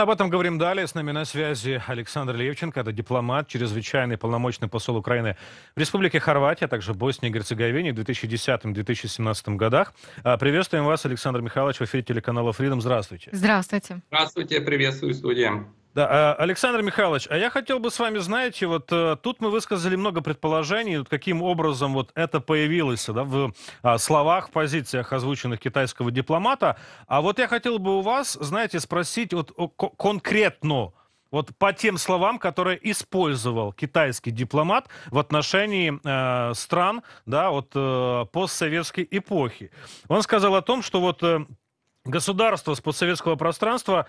Об этом говорим далее. С нами на связи Александр Левченко. Это дипломат, чрезвычайный полномочный посол Украины в Республике Хорватия, а также Боснии и Герцеговине в 2010-2017 годах. А, приветствуем вас, Александр Михайлович, в эфире телеканала Freedom. Здравствуйте. Здравствуйте. Здравствуйте, приветствую студия. Да, а, Александр Михайлович, а я хотел бы с вами, знаете, вот э, тут мы высказали много предположений, вот каким образом вот это появилось да, в а, словах, позициях озвученных китайского дипломата. А вот я хотел бы у вас, знаете, спросить вот конкретно, вот по тем словам, которые использовал китайский дипломат в отношении э, стран, да, вот э, постсоветской эпохи. Он сказал о том, что вот э, государство с постсоветского пространства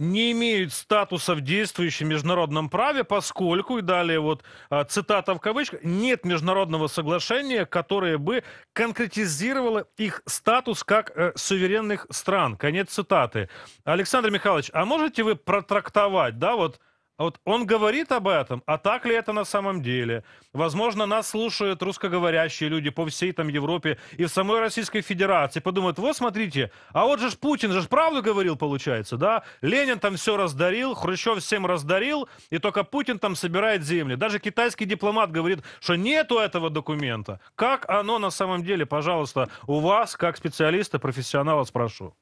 не имеют статуса в действующем международном праве, поскольку, и далее вот а, цитата в кавычках, нет международного соглашения, которое бы конкретизировало их статус как э, суверенных стран. Конец цитаты. Александр Михайлович, а можете вы протрактовать, да, вот вот он говорит об этом, а так ли это на самом деле? Возможно, нас слушают русскоговорящие люди по всей там Европе и в самой Российской Федерации. Подумают, вот смотрите, а вот же ж Путин же ж правду говорил, получается, да? Ленин там все раздарил, Хрущев всем раздарил, и только Путин там собирает земли. Даже китайский дипломат говорит, что нету этого документа. Как оно на самом деле, пожалуйста, у вас, как специалиста, профессионала, спрошу.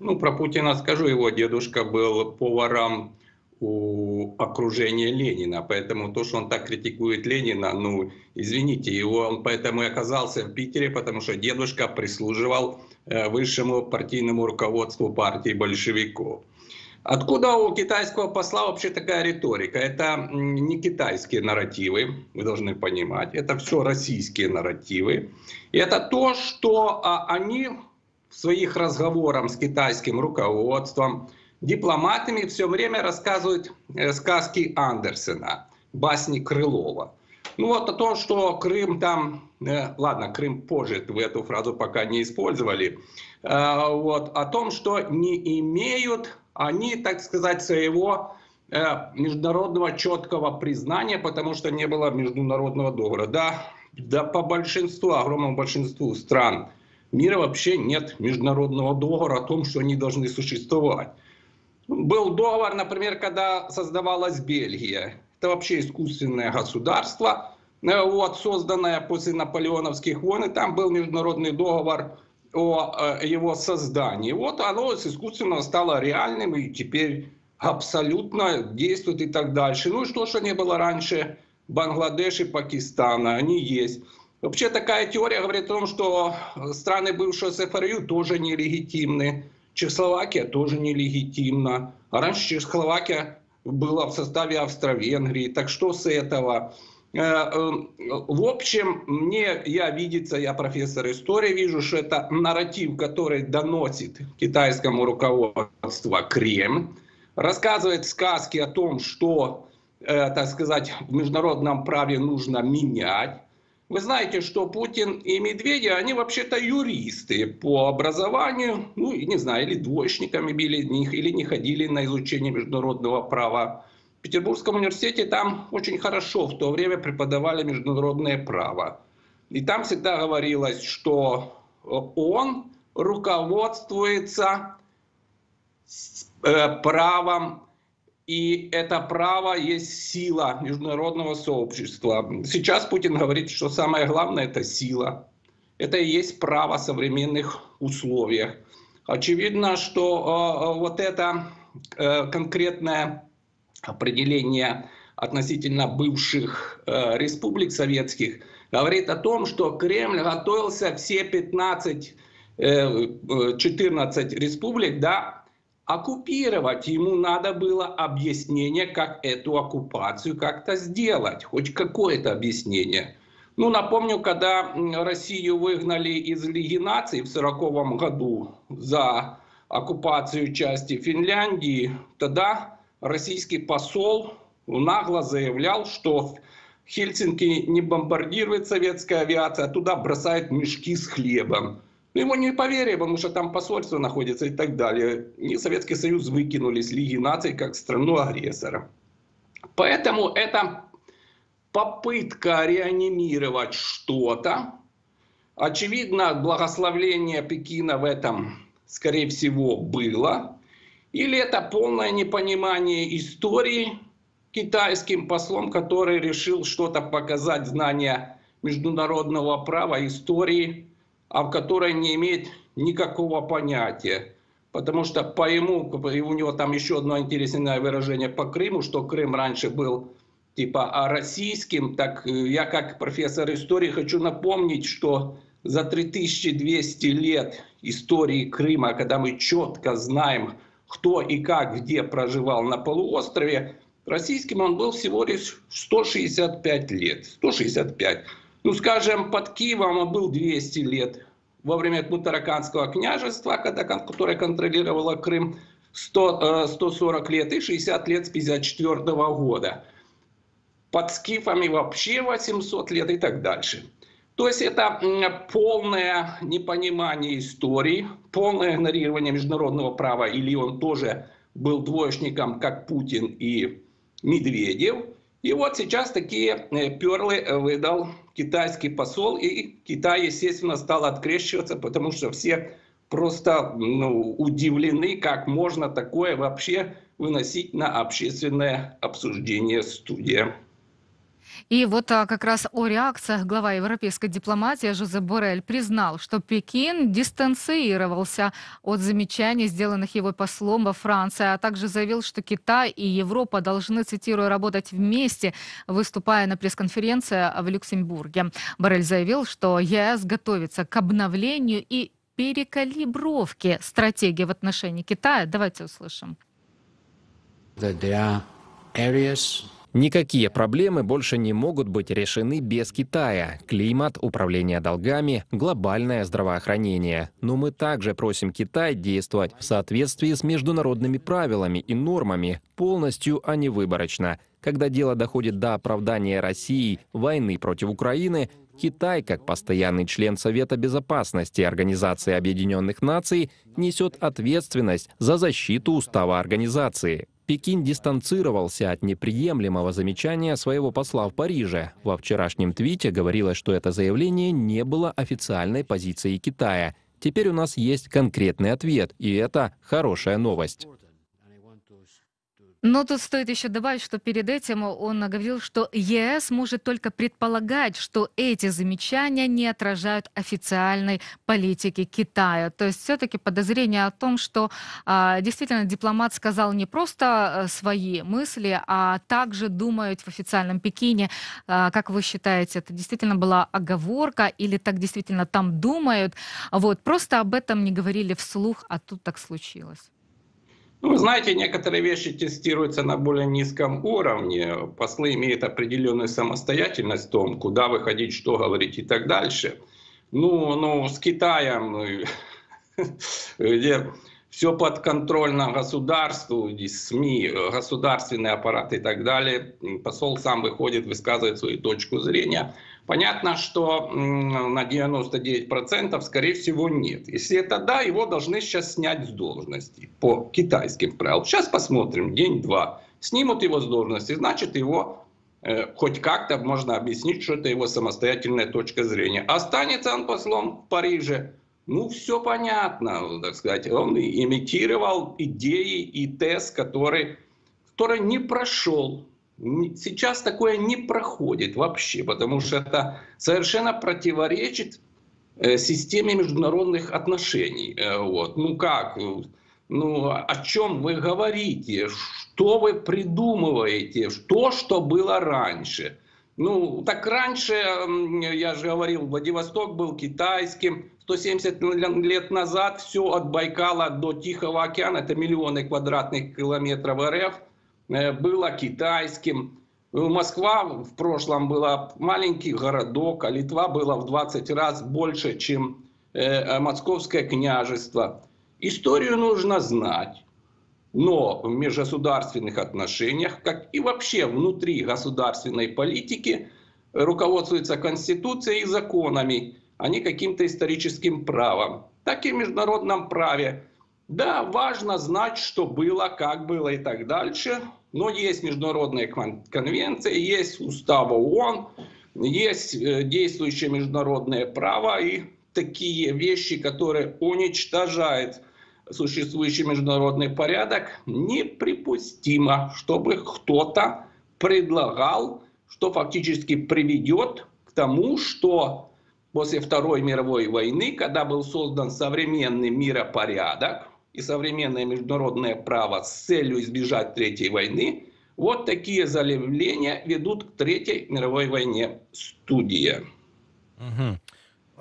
Ну, про Путина скажу, его дедушка был поваром у окружения Ленина. Поэтому то, что он так критикует Ленина, ну, извините, его он поэтому и оказался в Питере, потому что дедушка прислуживал э, высшему партийному руководству партии большевиков. Откуда у китайского посла вообще такая риторика? Это не китайские нарративы, вы должны понимать, это все российские нарративы. И это то, что а, они в своих разговорах с китайским руководством, дипломатами все время рассказывают э, сказки Андерсена, басни Крылова. Ну вот о том, что Крым там, э, ладно, Крым позже, вы эту фразу пока не использовали, э, вот, о том, что не имеют они, так сказать, своего э, международного четкого признания, потому что не было международного договора. Да, да по большинству, огромному большинству стран мира вообще нет международного договора о том, что они должны существовать. Был договор, например, когда создавалась Бельгия. Это вообще искусственное государство, э, вот, созданное после наполеоновских войн. И там был международный договор о э, его создании. Вот оно с искусственного стало реальным и теперь абсолютно действует и так дальше. Ну и что, что не было раньше Бангладеш и Пакистана, они есть. Вообще такая теория говорит о том, что страны бывшего СФРЮ тоже нелегитимны. Чехословакия тоже нелегитимна. А раньше Чехословакия была в составе Австро-Венгрии. Так что с этого? Э, э, в общем, мне я видится, я профессор истории, вижу, что это нарратив, который доносит китайскому руководству Кремль, рассказывает сказки о том, что, э, так сказать, в международном праве нужно менять, вы знаете, что Путин и Медведев, они вообще-то юристы по образованию, ну, не знаю, или двоечниками были, или не ходили на изучение международного права. В Петербургском университете там очень хорошо в то время преподавали международное право. И там всегда говорилось, что он руководствуется э, правом и это право есть сила международного сообщества. Сейчас Путин говорит, что самое главное это сила. Это и есть право в современных условиях. Очевидно, что э, вот это э, конкретное определение относительно бывших э, республик советских говорит о том, что Кремль готовился все 15, э, 14 республик да, оккупировать. Ему надо было объяснение, как эту оккупацию как-то сделать. Хоть какое-то объяснение. Ну, напомню, когда Россию выгнали из Лиги наций в 1940 году за оккупацию части Финляндии, тогда российский посол нагло заявлял, что Хельсинки не бомбардирует советская авиация, а туда бросают мешки с хлебом. Ну, ему не поверили, потому что там посольство находится и так далее. И Советский Союз выкинули с Лиги наций как страну-агрессора. Поэтому это попытка реанимировать что-то. Очевидно, благословление Пекина в этом, скорее всего, было. или это полное непонимание истории китайским послом, который решил что-то показать, знания международного права, истории, а в которой не имеет никакого понятия. Потому что по ему, у него там еще одно интересное выражение по Крыму, что Крым раньше был типа а российским, так э, я как профессор истории хочу напомнить, что за 3200 лет истории Крыма, когда мы четко знаем, кто и как, где проживал на полуострове, российским он был всего лишь 165 лет. 165. Ну, скажем, под Киевом был 200 лет. Во время Кмутараканского княжества, когда, которое контролировало Крым, 100, 140 э, лет и 60 лет с 54 года. Под скифами вообще 800 лет и так дальше. То есть это полное непонимание истории, полное игнорирование международного права, или он тоже был двоечником, как Путин и Медведев. И вот сейчас такие э, перлы выдал китайский посол, и Китай, естественно, стал открещиваться, потому что все просто ну, удивлены, как можно такое вообще выносить на общественное обсуждение студия. И вот а, как раз о реакциях глава европейской дипломатии Жозеп Борель признал, что Пекин дистанцировался от замечаний, сделанных его послом во Франции, а также заявил, что Китай и Европа должны, цитирую, работать вместе, выступая на пресс-конференции в Люксембурге. Борель заявил, что ЕС готовится к обновлению и перекалибровке стратегии в отношении Китая. Давайте услышим. There are areas Никакие проблемы больше не могут быть решены без Китая. Климат, управление долгами, глобальное здравоохранение. Но мы также просим Китай действовать в соответствии с международными правилами и нормами, полностью, а не выборочно. Когда дело доходит до оправдания России войны против Украины, Китай, как постоянный член Совета Безопасности Организации Объединенных Наций, несет ответственность за защиту устава организации. Пекин дистанцировался от неприемлемого замечания своего посла в Париже. Во вчерашнем твите говорилось, что это заявление не было официальной позицией Китая. Теперь у нас есть конкретный ответ, и это хорошая новость. Но тут стоит еще добавить, что перед этим он говорил, что ЕС может только предполагать, что эти замечания не отражают официальной политики Китая. То есть все-таки подозрение о том, что а, действительно дипломат сказал не просто э, свои мысли, а также думают в официальном Пекине. А, как вы считаете, это действительно была оговорка или так действительно там думают? Вот, просто об этом не говорили вслух, а тут так случилось. Ну, вы знаете, некоторые вещи тестируются на более низком уровне. Послы имеют определенную самостоятельность в том, куда выходить, что говорить и так дальше. Ну, ну с Китаем, где все подконтрольно государству, СМИ, государственный аппарат и так далее. Посол сам выходит, высказывает свою точку зрения. Понятно, что на 99% скорее всего нет. Если это да, его должны сейчас снять с должности по китайским правилам. Сейчас посмотрим, день-два. Снимут его с должности, значит его э, хоть как-то можно объяснить, что это его самостоятельная точка зрения. Останется он послом в Париже, ну, все понятно, так сказать. Он имитировал идеи и тест, который, который не прошел. Сейчас такое не проходит вообще, потому что это совершенно противоречит э, системе международных отношений. Э, вот. Ну как? Ну, о чем вы говорите? Что вы придумываете? То, что было раньше. Ну, так раньше, я же говорил, Владивосток был китайским, 170 лет назад все от Байкала до Тихого океана, это миллионы квадратных километров РФ, э, было китайским. Москва в прошлом была маленький городок, а Литва была в 20 раз больше, чем э, Московское княжество. Историю нужно знать. Но в межгосударственных отношениях, как и вообще внутри государственной политики, руководствуется Конституцией и законами а не каким-то историческим правом. Так и в международном праве. Да, важно знать, что было, как было и так дальше, но есть международные конвенции, есть устав ООН, есть э, действующее международное право и такие вещи, которые уничтожают существующий международный порядок, неприпустимо, чтобы кто-то предлагал, что фактически приведет к тому, что после Второй мировой войны, когда был создан современный миропорядок и современное международное право с целью избежать Третьей войны, вот такие заявления ведут к Третьей мировой войне. Студия. Угу.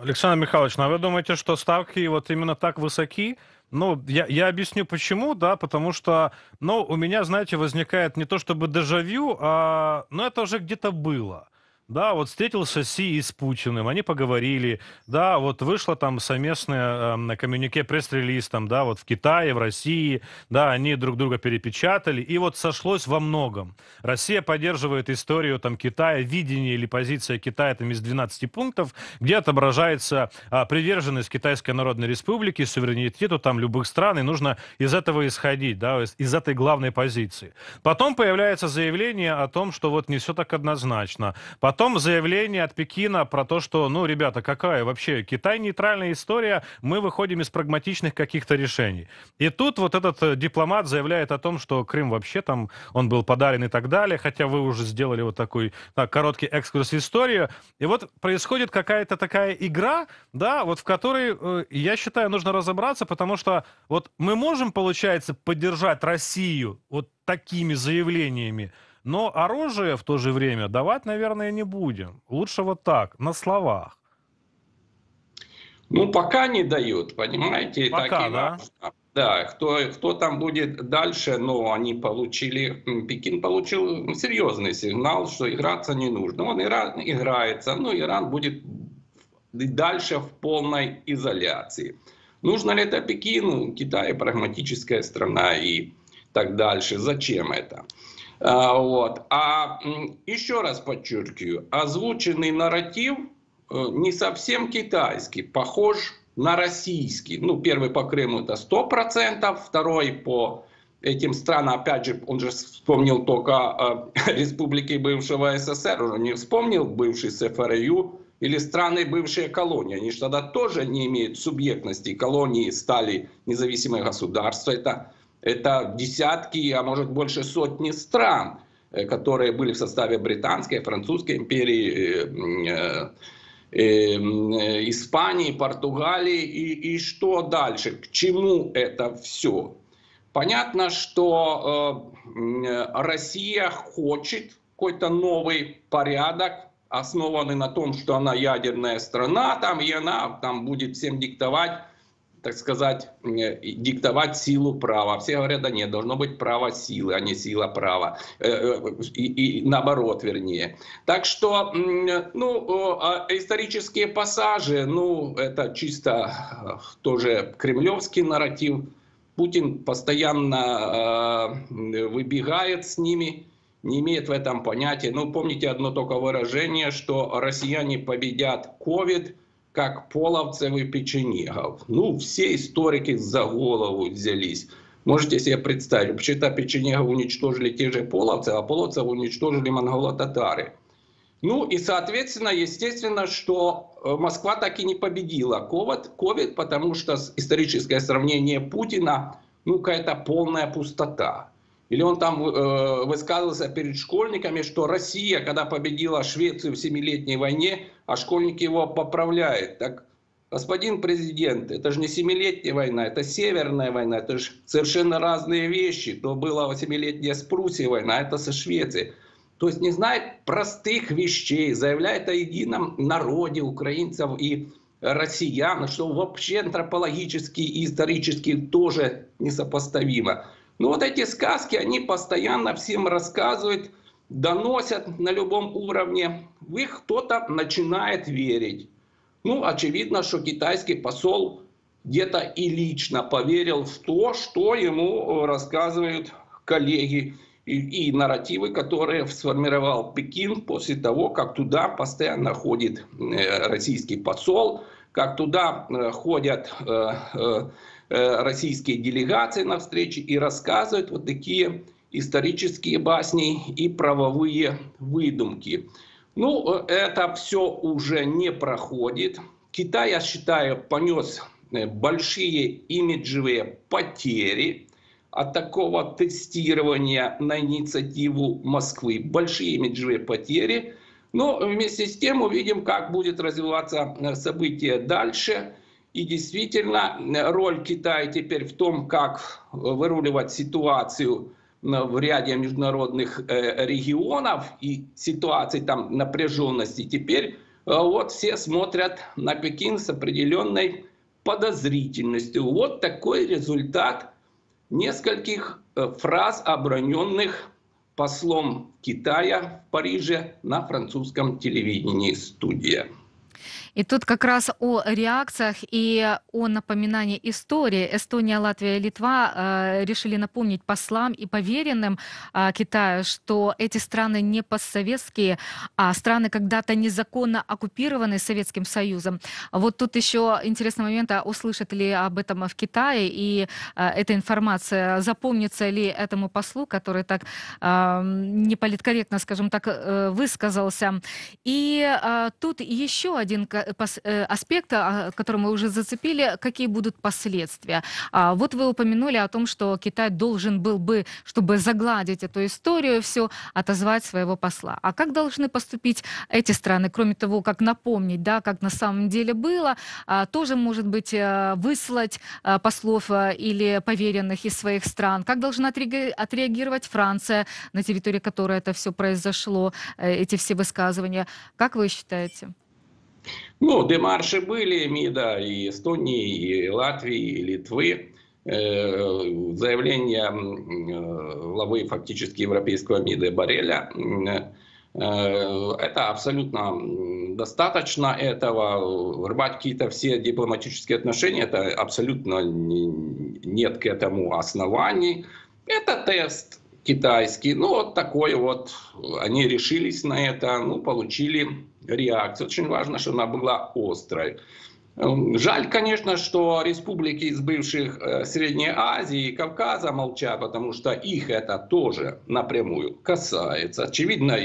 Александр Михайлович, ну а вы думаете, что ставки вот именно так высоки? Ну, я, я объясню почему, да, потому что, ну, у меня, знаете, возникает не то чтобы дежавю, а, ну, это уже где-то было. Да, вот встретился Си с Путиным, они поговорили, да, вот вышло там совместное э, коммюнике пресс-релиз там, да, вот в Китае, в России, да, они друг друга перепечатали, и вот сошлось во многом. Россия поддерживает историю там Китая, видение или позиция Китая там из 12 пунктов, где отображается э, приверженность Китайской Народной Республики, суверенитету там любых стран, и нужно из этого исходить, да, из, из этой главной позиции. Потом появляется заявление о том, что вот не все так однозначно. Потом Потом заявление от Пекина про то, что, ну, ребята, какая вообще Китай нейтральная история, мы выходим из прагматичных каких-то решений. И тут вот этот э, дипломат заявляет о том, что Крым вообще там, он был подарен и так далее, хотя вы уже сделали вот такой так, короткий экскурс в историю. И вот происходит какая-то такая игра, да, вот в которой, э, я считаю, нужно разобраться, потому что вот мы можем, получается, поддержать Россию вот такими заявлениями, но оружие в то же время давать, наверное, не будем. Лучше вот так, на словах. Ну, пока не дают, понимаете? Пока, так да? важно. Да, кто, кто там будет дальше, но они получили, Пекин получил серьезный сигнал, что играться не нужно. Он Иран играется, но Иран будет дальше в полной изоляции. Нужно ли это Пекину? Китай прагматическая страна и так дальше. Зачем это? А, вот. А еще раз подчеркиваю, озвученный нарратив э, не совсем китайский, похож на российский. Ну, первый по Крыму это 100%, второй по этим странам, опять же, он же вспомнил только э, республики бывшего СССР, он не вспомнил бывший СФРЮ или страны бывшие колонии. Они же тогда тоже не имеют субъектности. Колонии стали независимые государства. Это это десятки, а может больше сотни стран, э, которые были в составе Британской, Французской империи, э, э, Испании, Португалии. И, и что дальше? К чему это все? Понятно, что Россия хочет какой-то новый порядок, основанный на том, что она ядерная страна, там, и она там будет всем диктовать так сказать, диктовать силу права. Все говорят, да нет, должно быть право силы, а не сила права. Э, э, и, и наоборот, вернее. Так что, ну, а исторические пассажи, ну, это чисто э, тоже кремлевский нарратив. Путин постоянно выбегает с ними, не имеет в этом понятия. Ну, помните одно только выражение, что россияне победят COVID – как Половцев и Печенегов. Ну, все историки за голову взялись. Можете себе представить, вообще-то Печенегов уничтожили те же половцы, а половцев уничтожили монголо-татары. Ну и, соответственно, естественно, что э, Москва так и не победила COVID потому что историческое сравнение Путина, ну, какая-то полная пустота. Или он там э, высказывался перед школьниками, что Россия, когда победила Швецию в Семилетней войне, а школьники его поправляют. Так, господин президент, это же не Семилетняя война, это Северная война, это же совершенно разные вещи. То была Семилетняя с Пруссией война, а это со Швецией. То есть не знает простых вещей, заявляет о едином народе украинцев и россиян, что вообще антропологически и исторически тоже несопоставимо. Но ну, вот эти сказки, они постоянно всем рассказывают, доносят на любом уровне. В их кто-то начинает верить. Ну, очевидно, что китайский посол где-то и лично поверил в то, что ему рассказывают коллеги и, и нарративы, которые сформировал Пекин после того, как туда постоянно ходит э, российский посол, как туда э, ходят э, Э, российские делегации на встрече и рассказывают вот такие исторические басни и правовые выдумки. Ну, э, это все уже не проходит. Китай, я считаю, понес э, большие имиджевые потери от такого тестирования на инициативу Москвы. Большие имиджевые потери. Но вместе с тем увидим, как будет развиваться э, событие дальше. И действительно, э, роль Китая теперь в том, как выруливать ситуацию в ряде международных регионов и ситуаций там напряженности. Теперь вот все смотрят на Пекин с определенной подозрительностью. Вот такой результат нескольких э, фраз, оброненных послом Китая в Париже на французском телевидении «Студия». И тут как раз о реакциях и о напоминании истории. Эстония, Латвия и Литва э, решили напомнить послам и поверенным э, Китая, что эти страны не постсоветские, а страны когда-то незаконно оккупированные Советским Союзом. Вот тут еще интересный момент, а услышат ли об этом в Китае, и э, эта информация запомнится ли этому послу, который так э, неполиткорректно, скажем так, э, высказался. И э, тут еще один аспекта, который мы уже зацепили, какие будут последствия. А, вот вы упомянули о том, что Китай должен был бы, чтобы загладить эту историю, все отозвать своего посла. А как должны поступить эти страны, кроме того, как напомнить, да, как на самом деле было, а, тоже, может быть, э, выслать э, послов или поверенных из своих стран? Как должна отреагировать Франция, на территории которой это все произошло, эти все высказывания? Как вы считаете? Ну, демарши были МИДа и Эстонии, и Латвии, и Литвы. Э, заявление э, главы фактически европейского МИДа Бареля э, это абсолютно достаточно этого. Рвать какие-то все дипломатические отношения, это абсолютно нет к этому оснований. Это тест китайский. Ну, вот такой вот. Они решились на это, ну, получили реакцию. Очень важно, что она была острой. Эм, жаль, конечно, что республики из бывших э, Средней Азии и Кавказа молчат, потому что их это тоже напрямую касается. Очевидно,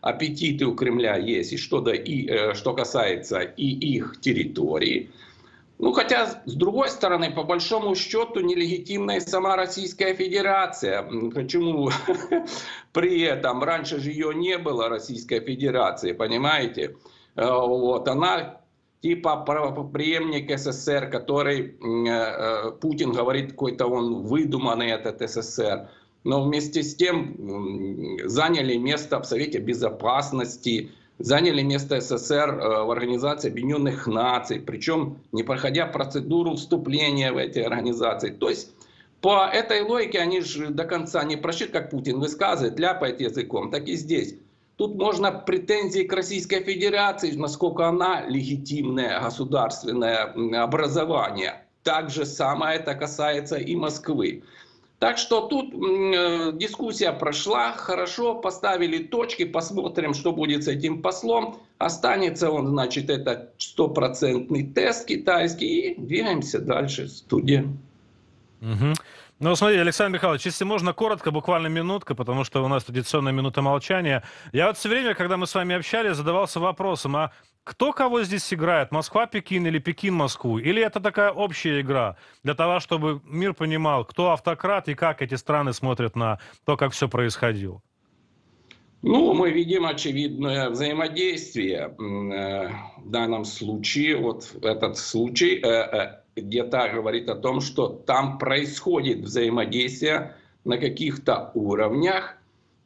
аппетиты у Кремля есть, и что, да, и, э, что касается и их территории. Ну, хотя, с другой стороны, по большому счету, нелегитимная сама Российская Федерация. Почему при этом? Раньше же ее не было, Российской Федерации, понимаете? Э, вот, она типа преемник СССР, который э, э, Путин говорит, какой-то он выдуманный этот СССР. Но вместе с тем заняли место в Совете Безопасности, заняли место СССР э, в Организации Объединенных Наций, причем не проходя процедуру вступления в эти организации. То есть по этой логике они же до конца не прошли, как Путин высказывает, ляпает языком, так и здесь. Тут можно претензии к Российской Федерации, насколько она легитимное государственное образование. Так же самое это касается и Москвы. Так что тут э, дискуссия прошла, хорошо, поставили точки, посмотрим, что будет с этим послом. Останется он, значит, это стопроцентный тест китайский, и двигаемся дальше, студия. Угу. Ну, смотрите, Александр Михайлович, если можно, коротко, буквально минутка, потому что у нас традиционная минута молчания. Я вот все время, когда мы с вами общались, задавался вопросом, а кто кого здесь играет? Москва-Пекин или Пекин-Москву? Или это такая общая игра для того, чтобы мир понимал, кто автократ и как эти страны смотрят на то, как все происходило? Ну, мы видим очевидное взаимодействие э, в данном случае. Вот этот случай э, э, где-то говорит о том, что там происходит взаимодействие на каких-то уровнях.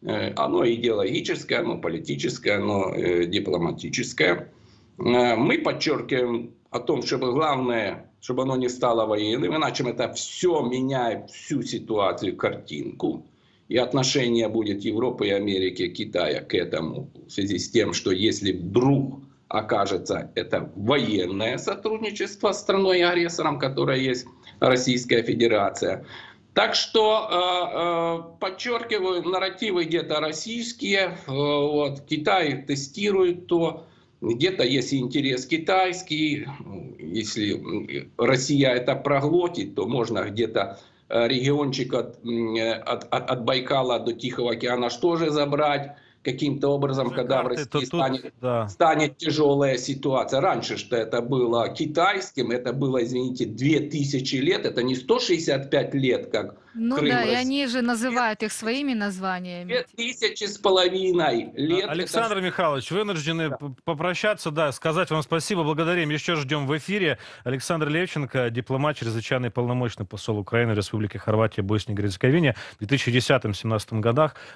Оно идеологическое, оно политическое, оно дипломатическое. Мы подчеркиваем о том, чтобы главное, чтобы оно не стало военным, иначе это все меняет всю ситуацию, картинку и отношение будет Европы и Америки, Китая к этому в связи с тем, что если вдруг окажется это военное сотрудничество с страной-агрессором, которая есть Российская Федерация. Так что, э, э, подчеркиваю, нарративы где-то российские, э, вот, Китай тестирует то, где-то есть интерес китайский, если Россия это проглотит, то можно где-то региончик от, от, от, Байкала до Тихого океана что же забрать, каким-то образом, Уже когда в России тут, станет да. станет тяжелая ситуация. Раньше что это было китайским, это было, извините, 2000 лет, это не 165 лет, как Ну Крым да, и они же называют их своими названиями. 2000 с половиной лет. Александр Михайлович, вынуждены п- попрощаться, да, сказать вам спасибо, благодарим. Еще ждем в эфире. Александр Левченко, дипломат, чрезвычайный полномочный посол Украины в Республике Хорватия, Боснии и Герцеговине в 2010-2017 годах